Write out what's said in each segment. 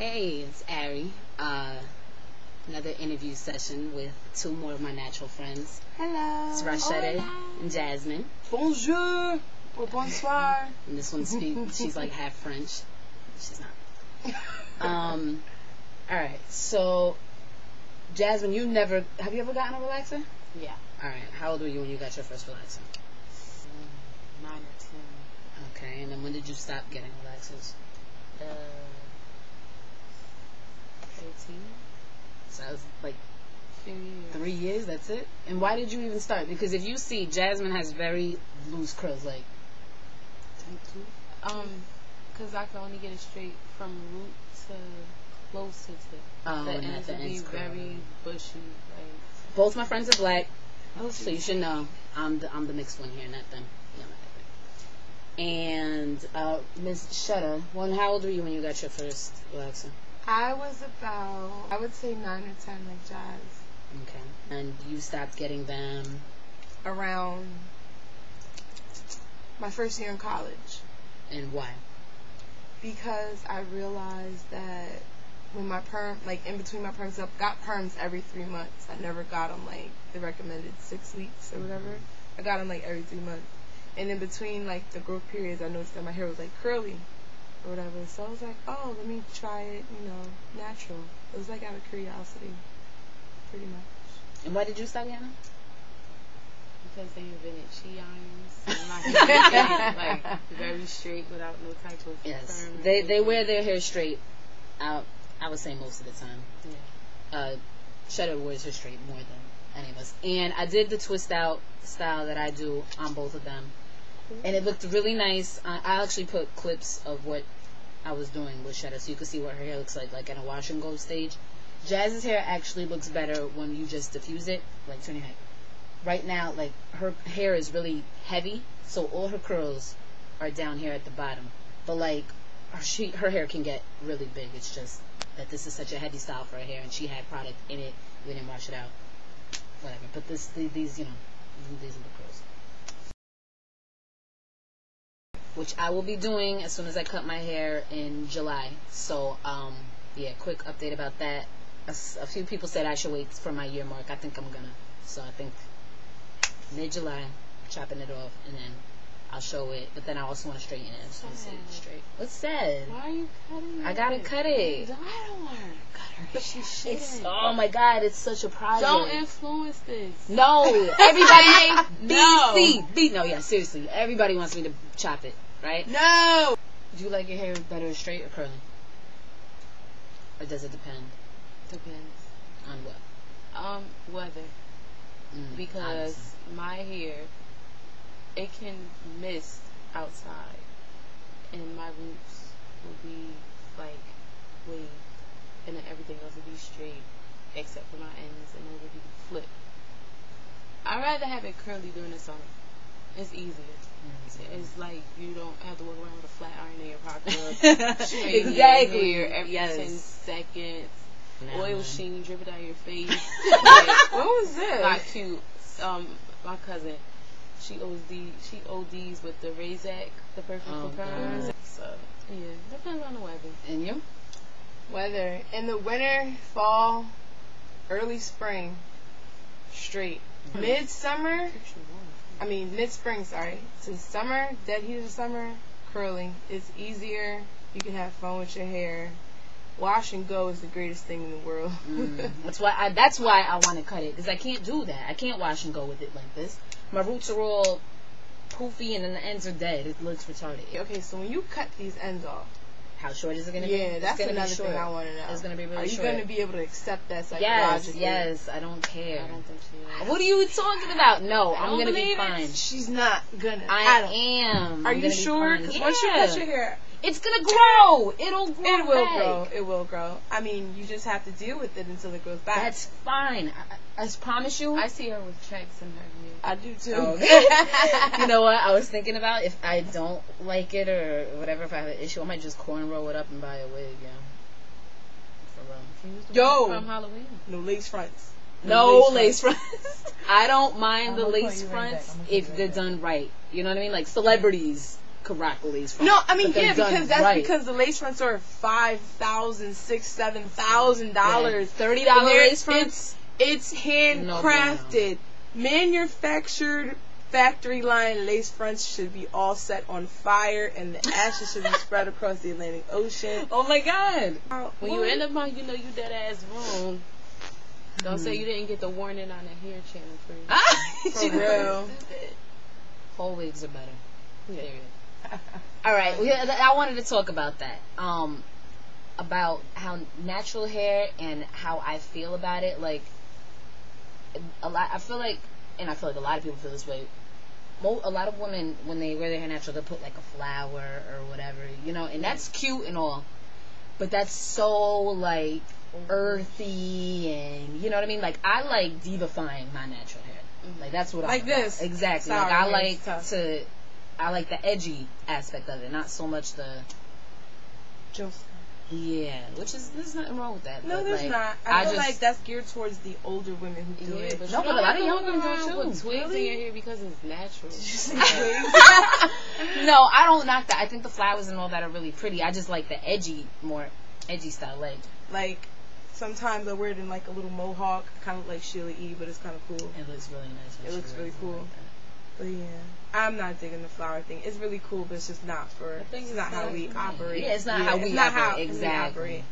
Hey, it's Ari. Uh, another interview session with two more of my natural friends. Hello. It's Rashida and Jasmine. Bonjour. Or bonsoir. And this one speaks, she's like half French. She's not. Um, alright, so, Jasmine, you never, have you ever gotten a relaxer? Yeah. Alright, how old were you when you got your first relaxer? Nine or ten. Okay, and then when did you stop getting relaxers? Uh, eighteen. So I was like three years, that's it? And why did you even start? Because if you see, Jasmine has very loose curls, like, Um, cause I can only get it straight from root to closer to oh, the ends the would be curl. very bushy. Like Both my friends are black, oh, so you should know I'm the I'm the mixed one here, not them. Yeah, not that And uh, Miss Shutta, when how old were you when you got your first relaxer? I was about, I would say nine or ten, like jazz, Okay, and you stopped getting them. around my first year in college And why? because I realized that when my perm, like in between my perms, I got perms every three months. I never got them like the recommended six weeks or whatever. I got them like every three months. And in between like the growth periods, I noticed that my hair was like curly or whatever. So I was like, oh, let me try it, you know, natural. It was like out of curiosity, pretty much. And why did you stop getting them? because they invented chi irons. I'm not gonna get it, like very straight without no type of Yes, they they wear their hair straight. I I would say most of the time. Yeah. uh, Shutter wears her straight more than any of us. And I did the twist out style that I do on both of them. Mm-hmm. And it looked really nice. I, I actually put clips of what I was doing with Shutter so you can see what her hair looks like, like in a wash and go stage. Jazz's hair actually looks better when you just diffuse it, like turn your head. Right now, like her hair is really heavy, so all her curls are down here at the bottom. But like her, she, her hair can get really big. It's just that this is such a heavy style for her hair, and she had product in it. We didn't wash it out, whatever. But this, the- these, you know, these are the curls, which I will be doing as soon as I cut my hair in July. So, um, yeah, quick update about that. A few people said I should wait for my year mark. I think I'm gonna. So I think mid July, chopping it off, and then I'll show it. But then I also want to straighten it. So it's straight. What's sad? Why are you cutting? It? I gotta it? cut it. I don't want her to cut her. But she shouldn't. oh my god, it's such a project. Don't influence this. no, everybody B No. C B. No, yeah, seriously, everybody wants me to chop it, right? No. Do you like your hair better straight or curly? Or does it depend Depends. on what? Um, weather. Mm, Because obviously. my hair, it can mist outside, and my roots will be like waved, and then everything else will be straight, except for my ends, and it will be flipped. I'd rather have it curly during the summer. It's easier. It's like you don't have to walk around with a flat iron in your pocket. your exactly. hair every yes. 10 seconds. Nah, Oil man. sheen dripping down your face. like, What was this? not cute. Um, my cousin, she OD, she ODs with the Razak, the perfect Oh, for perms. God. So yeah, depends on the weather. And you? Weather in the winter, fall, early spring, straight. Mm-hmm. Midsummer, I mean mid spring, sorry, to summer, dead heat of summer, curling. It's easier. You can have fun with your hair. Wash and go is the greatest thing in the world. Mm, that's why. I, that's why I want to cut it because I can't do that. I can't wash and go with it like this. My roots are all poofy and then the ends are dead. It looks retarded. okay, so when you cut these ends off, How short is it gonna be? yeah, that's gonna be another thing I want to know. It's gonna be really Are you going to be able to accept that Yes, psychologically? yes. I don't care. I don't think she is. What are you talking about? No, I I'm gonna be believe it. fine. She's not gonna. I, don't. am. Are I'm you sure? fine. Because once you cut your hair, it's gonna grow. It'll grow. it will back. grow. It will grow. I mean, you just have to deal with it until it grows back. That's fine. I, I promise you. I see her with checks in her hair. I do too. Oh. you know what? I was thinking about if I don't like it or whatever, if I have an issue, I might just cornrow it up and buy a wig. Yeah. For real. She was the Yo. from Halloween. no lace fronts. No lace fronts. I don't mind I'm the lace you right back. fronts I'm gonna call you if they're back. done right. You know what I mean? Like celebrities could rock lace front. No, I mean yeah, because that's right. because the lace fronts are five thousand, six, seven thousand dollars. thirty dollar lace fronts. It's handcrafted, manufactured, factory line lace fronts should be all set on fire, and the ashes should be spread across the Atlantic Ocean. Oh my god! When you end up on, you know you dead ass wrong. Don't say Hmm. you didn't get the warning on the hair channel for you. Ah! For real. Whole wigs are better. Yeah. Period. All right, we, I wanted to talk about that. Um, about how natural hair and how I feel about it. Like a lot, I feel like, and I feel like a lot of people feel this way. A lot of women, when they wear their hair natural, they put like a flower or whatever, you know, and that's cute and all. But that's so like earthy and you know what I mean. Like I like divifying my natural hair. Like that's what Like I like this. exactly. Sour like I like stuff. to, I like the edgy aspect of it, not so much the Just- yeah. Which is there's nothing wrong with that. No, there's like, not. I, feel just, like that's geared towards the older women who do Yeah, it. but No, but a lot of young women do it too. With twigs Really? in your hair because it's natural. no, I don't knock that. I think the flowers and all that are really pretty. I just like the edgy, more edgy style. Like like sometimes I wear it in like a little mohawk, kind of like Sheila E, but it's kind of cool. it looks really nice. It looks really cool. like that. But yeah, I'm not digging the flower thing. It's really cool, but it's just not for. I think It's it's not how we operate. Yeah, it's not how it's we not operate. how exactly. operate.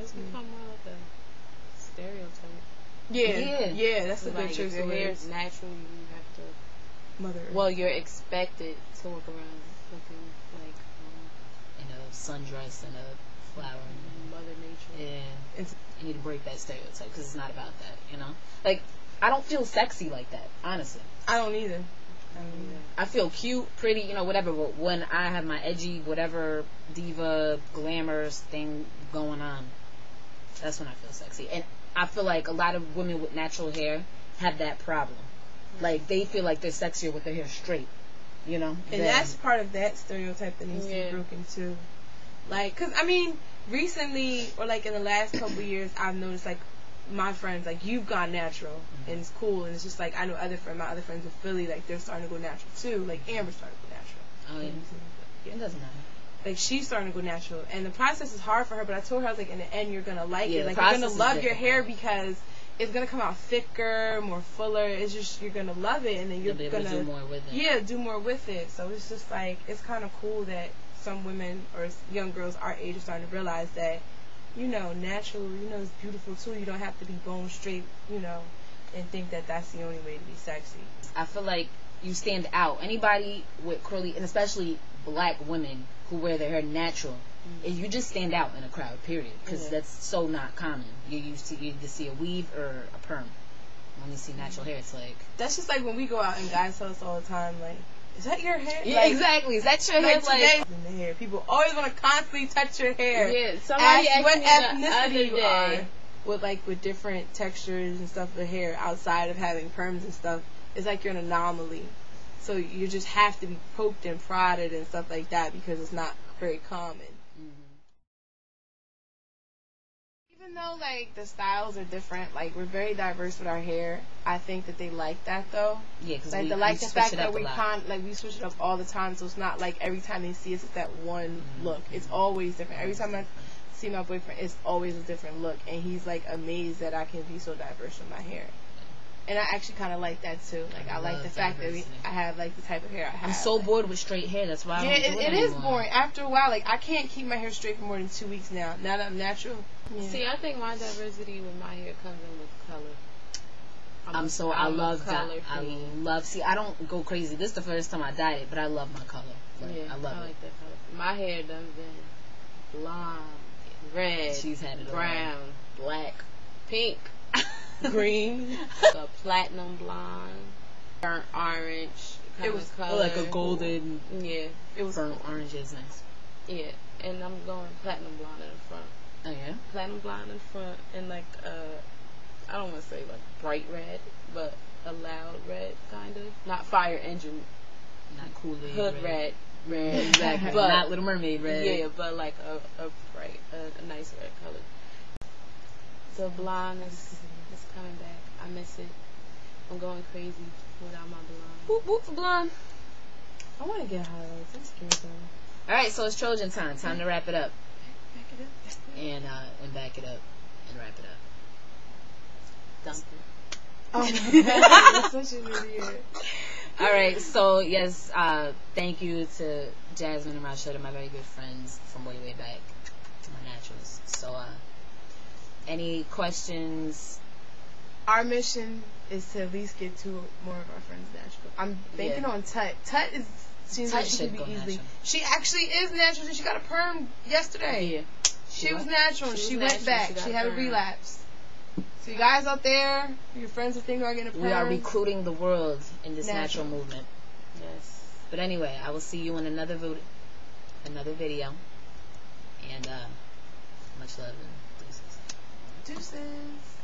It's become more like a stereotype. Yeah, Yeah. yeah, that's a So, good like, choice if your of hair words. is natural, you have to. Mother. Well, you're expected to walk around looking like um, In a sundress and a flower. and- Mother Nature. Yeah. It's- you need to break that stereotype because it's not about that. You know, like I don't feel sexy like that. Honestly. I don't either. I don't either. I feel cute, pretty, you know, whatever. But when I have my edgy, whatever diva, glamorous thing going on, that's when I feel sexy. And I feel like a lot of women with natural hair have that problem. Like they feel like they're sexier with their hair straight, you know. And than- that's part of that stereotype that needs to be broken too. Like, cause I mean, recently or like in the last couple years, I've noticed like my friends like you've gone natural mm-hmm. and it's cool and it's just like I know other friends, my other friends in Philly like they're starting to go natural too. Like Amber started to go natural. oh, yeah. it doesn't matter. Like she's starting to go natural, and the process is hard for her. But I told her I was like, in the end, you're gonna like Yeah, it. Like you're gonna love your hair because it's gonna come out thicker, more fuller. It's just you're gonna love it, and then you're You'll be able gonna to do more with it. yeah, do more with it. So it's just like it's kind of cool that some women or young girls our age are starting to realize that, you know, natural, you know, it's beautiful too. You don't have to be bone straight, you know, and think that that's the only way to be sexy. I feel like you stand out. Anybody with curly, and especially black women who wear their hair natural, mm-hmm. and you just stand out in a crowd. Period, because Yeah. that's so not common. You used to you either see a weave or a perm. When you see natural hair, it's like That's just like when we go out and guys tell us all the time, like, is that your hair? yeah, Like, exactly. Is that your hair? Like Like today, in the hair. People always want to constantly touch your hair. Yeah, somebody Ask asked what me the other ethnicity you day. are. With like with different textures and stuff of hair outside of having perms and stuff, it's like you're an anomaly. So you just have to be poked and prodded and stuff like that because it's not very common. Mm-hmm. Even though like the styles are different, like we're very diverse with our hair. I think that they like that though. yeah, because Like we, the like we the fact that we con like we switch it up all the time, so it's not like every time they see us it's that one Mm-hmm. look. It's always different. Every time I see my boyfriend, it's always a different look, and he's like amazed that I can be so diverse with my hair. And I actually kind of like that too. Like I, I like the fact that we. I have like the type of hair I have. I'm so Like, bored with straight hair. That's why I Yeah, don't do it, it, it is boring. After a while, like I can't keep my hair straight for more than two weeks now. Now that I'm natural. Yeah. See, I think my diversity with my hair comes in with color. I'm a- so I I'm a love that. color I love. See, I don't go crazy. This is the first time I dyed it, but I love my color. Like, yeah, I love it. like that color. My hair done been blonde, red, She's had it all. brown, black, pink, green. a platinum blonde, burnt orange. Kind It was of color. like a golden Yeah, It was burnt orange is nice. yeah, and I'm going platinum blonde in the front. Oh yeah. platinum blonde in front and like uh I don't want to say like bright red, but a loud red kind of. Not fire engine Not Kool Aid. hood red. Red, exactly. But- not Little Mermaid red. Yeah, but like a, a bright, a, a nice red color. So blonde is, coming back. I miss it. I'm going crazy without my blonde. Whoop whoop for blonde. I want to get highlights. I'm scared though. All right, so it's Trojan time. Time to wrap it up Back it up. and uh, and back it up and wrap it up. Done. Oh my god, such an idiot. All right, so yes, uh, thank you to Jasmine and Rashida, my very good friends from way way back, to my naturals. So, uh, any questions? Our mission is to at least get two more of our friends natural. I'm banking Yeah. on Tut. Tut is seems Tut like she could be easily. natural. She actually is natural. She got a perm yesterday. Yeah. She, She was went- natural. and she She, was went natural, back. she She, had a relapse. So you guys out there, your friends are thinking about getting a perm. We are recruiting the world in this natural, Natural. movement. Yes. But anyway, I will see you in another vo- another video. And uh, much love. Deuces.